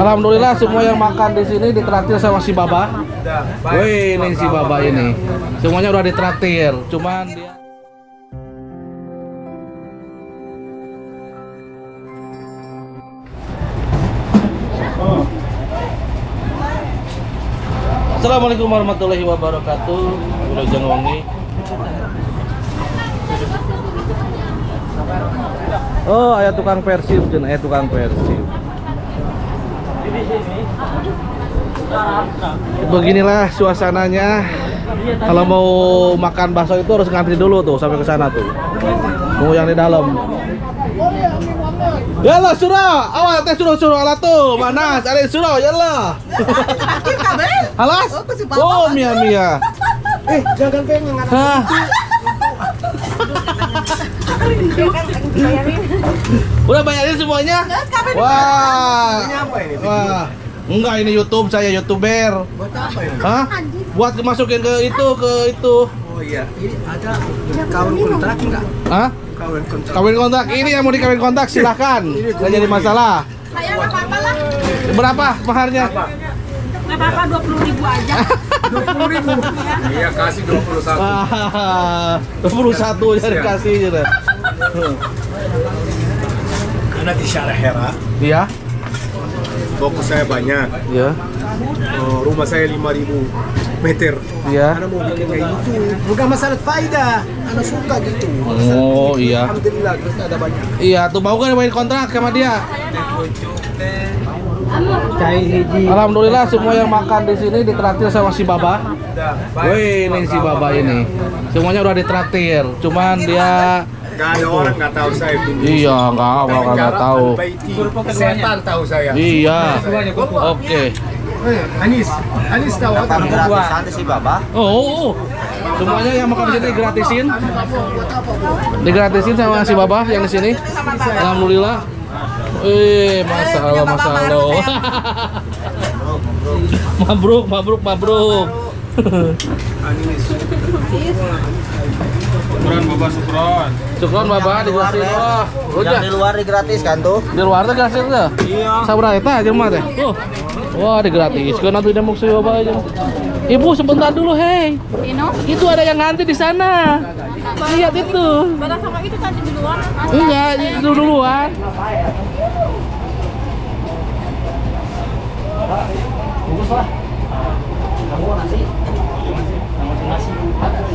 Alhamdulillah semua yang makan di sini ditraktir sama si Baba. Wih, ini si Baba ini. Semuanya udah ditraktir. Cuman dia Assalamualaikum warahmatullahi wabarakatuh. Wilujeng Wangi. Oh, ayah tukang persib, jen ayah tukang persib. Beginilah suasananya. Kalau mau makan bakso itu harus ngantri dulu tuh sampai ke sana tuh. Tunggu yang di dalam. Ya lah surah, awal teh suruh suruh alat tuh, manas, ada suruh, ya lah. Alas? Oh, Mia Mia. Eh, jangan pengen Hah. Udah bayarin semuanya? Wah. Ini apa ini? Wah. Enggak ini YouTube saya YouTuber. Buat apa ini? Hah? Buat masukin ke itu ke itu. Oh iya, ini ada kawin kontrak enggak? Hah? Kawin kontrak. Kawin kontak. Ini yang mau dikawin kontak silahkan. Nggak jadi masalah. Saya nggak apa-apa lah. Berapa maharnya? Nggak apa-apa, 20 ribu aja. Iya, kasih 21. Ah, 21 ya dikasih gitu. Karena di Syarahera, Iya, toko saya banyak. iya, Oh, rumah saya 5000 meter. iya. Karena mau bikin kayak gitu. Bukan masalah faedah. Anak suka gitu. Oh, iya. Alhamdulillah, terus ada banyak. Iya, tuh mau kan main kontrak sama dia? Alhamdulillah semua yang makan di sini ditraktir sama si Baba. Wih, ini si Baba ini. Semuanya udah ditraktir. Cuman dia Gak ada orang nggak tahu saya ini. iya nggak awal nggak tahu. Setan tahu saya. Iya. Oke. Eh, Anis, Anis tahu apa? gratis sih Baba. Oh, oh, oh. semuanya yang makan di sini gratisin. Digratisin sama si Baba yang di sini. Alhamdulillah. Eh, masalah masalah. mabruk, mabruk, mabruk. Anis. Syukron Baba digratis. Wah, udah. Yang di luar di gratis kan tuh? Di luar teh gratis teh. Iya. Sabra eta aja mah teh. Tuh. Wah, digratis. Kan nanti dia mau si Baba aja. Ibu sebentar dulu, hei. Ino, Itu ada yang ngantri di sana. Lihat itu. barang sama itu tadi di luar. Enggak, itu duluan.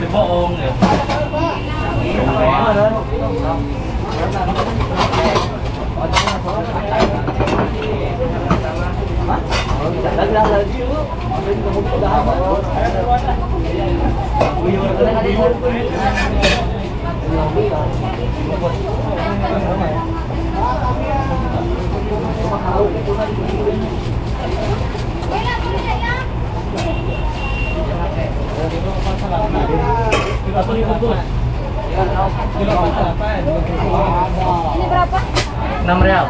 đừng có ôm nữa Hãy subscribe cho kênh Ghiền Mì Gõ Để không bỏ lỡ những video hấp dẫn Ini berapa? 6 real.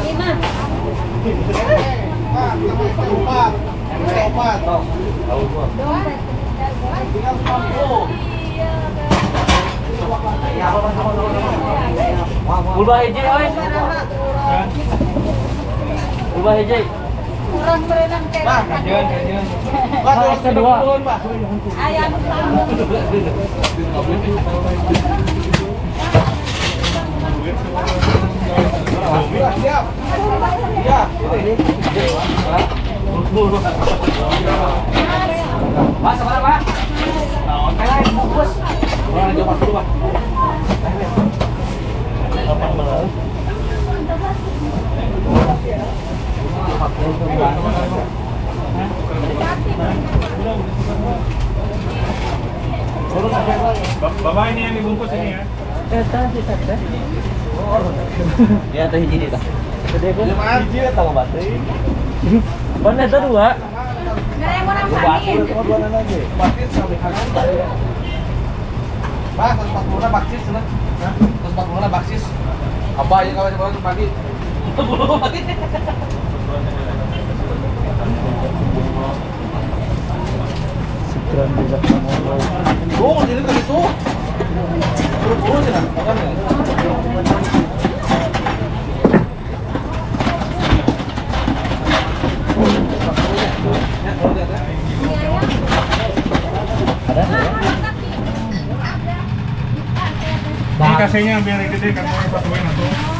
Lima. Ubah hiji oi. Ubah hiji. Kurang berenang kayak. Pak, terus kedua. Ayam Siap. Iya, ini. Pak, sabar, Pak. Orang jawab dulu, Pak. Bapak ini yang dibungkus ini ya. Eta si teh. Ya teh hiji tah. Gede pun. Hiji eta eta dua. Nggak yang orang panin. Bah, 140 na baksis na. Hah? 140 na baksis. Apa ya kawan kawan pagi? Oh, jadi kan itu. Buru-buru sih nah, makan ya. Ya. Ini kasihnya biar gede kan mau patuin atau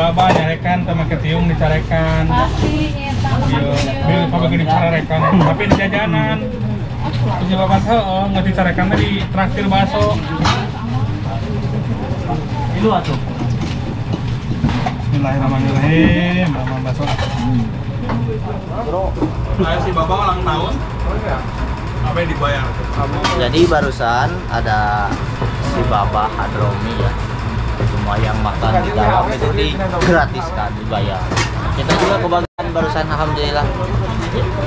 Baba nyarekan sama ketiung dicarekan. Apa begini dicarekan. Tapi di jajanan. Baba tuh oh, nggak dicarekan di traktir bakso. Ilu atuh. Bismillahirrahmanirrahim. Mama bakso. Saya si Baba ulang tahun. Apa yang dibayar? Jadi barusan ada si Baba Hadromi ya. Semua yang makan di dalam itu digratiskan, dibayar. Kita juga kebagian barusan alhamdulillah.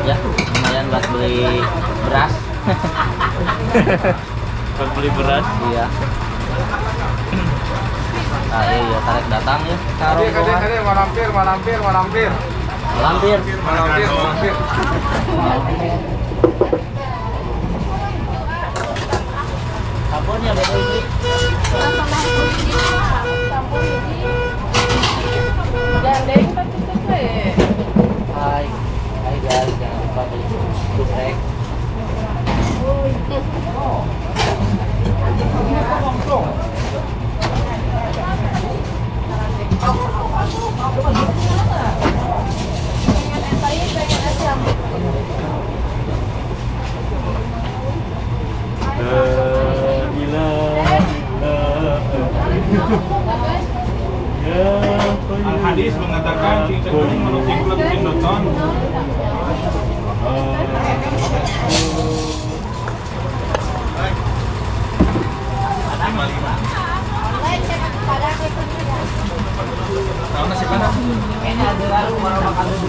Ya, lumayan buat beli beras. Buat beli beras. Iya. Nah, iya, tarik datang ya. Kade kade kade malampir malampir malampir Lampir. malampir malampir. Sabunnya beda ini. Música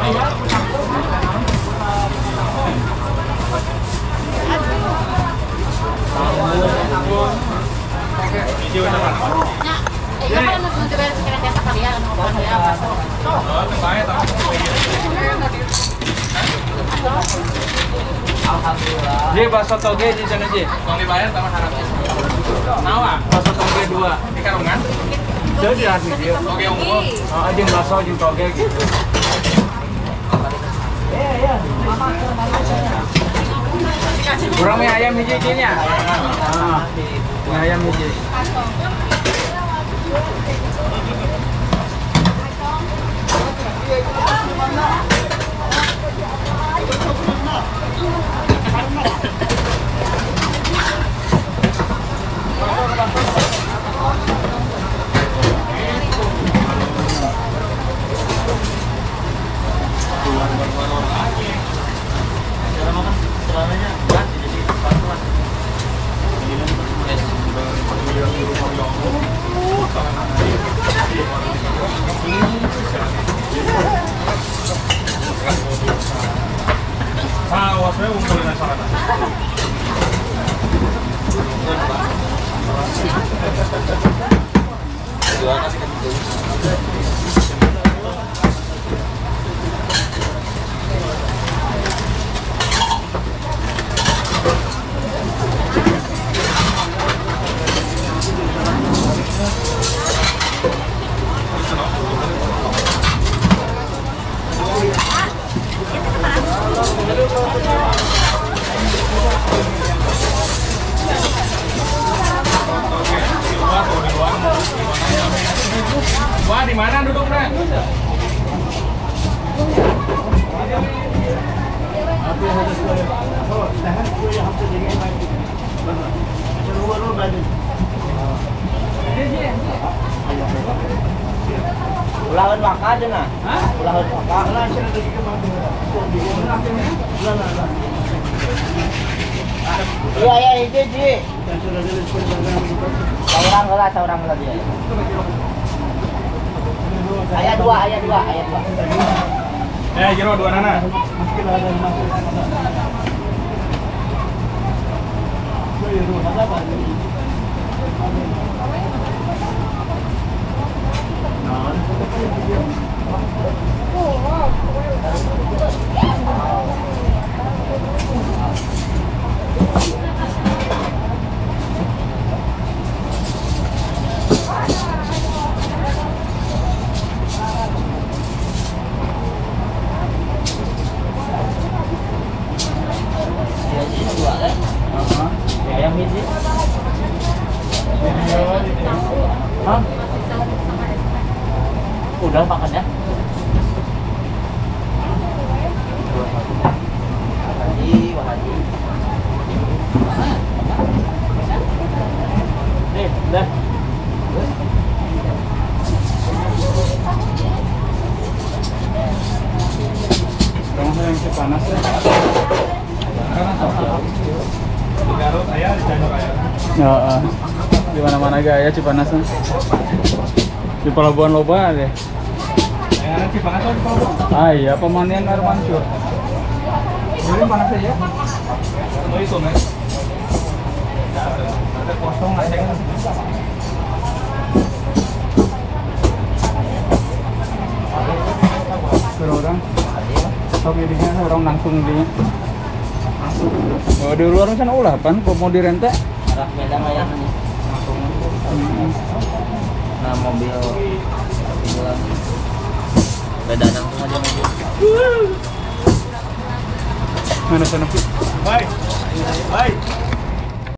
Ji bakso toge di sana Ji. Kalau dibayar sama harapnya. Nawa, bakso toge dua. Di karungan. Jadi hati dia. Oke unggul. Oh, jeung bakso jeung toge gitu. Kurang mie ayam hiji hijinya. Ah, mie ayam hiji. Wah, di mana duduknya? Ulahan maka aja nah. Ulahan maka. Iya iya itu ji. Seorang lah, seorang lagi. Ayat dua, ayat dua, ayat dua. Eh, jero dua nana. Iya Hah? Udah makan ya? Haji, Wah Haji. Nih, udah. Kamu yang panas ya? Ayah. Ya, di mana-mana gaya Cipanas. Di pelabuhan loba deh. Yang ada Cipanas atau di Pelabuhan? Ah iya, pemandian air mancur. Jadi panas aja. Oh itu nih. Ada kosong aja kan. Orang. Sok jadinya orang langsung di. Oh, di luar sana ulah pan, kok mau dirente? Arah Medan layangannya. Nah mobil bilang beda langsung aja mobil. Mana sana? Baik. Baik.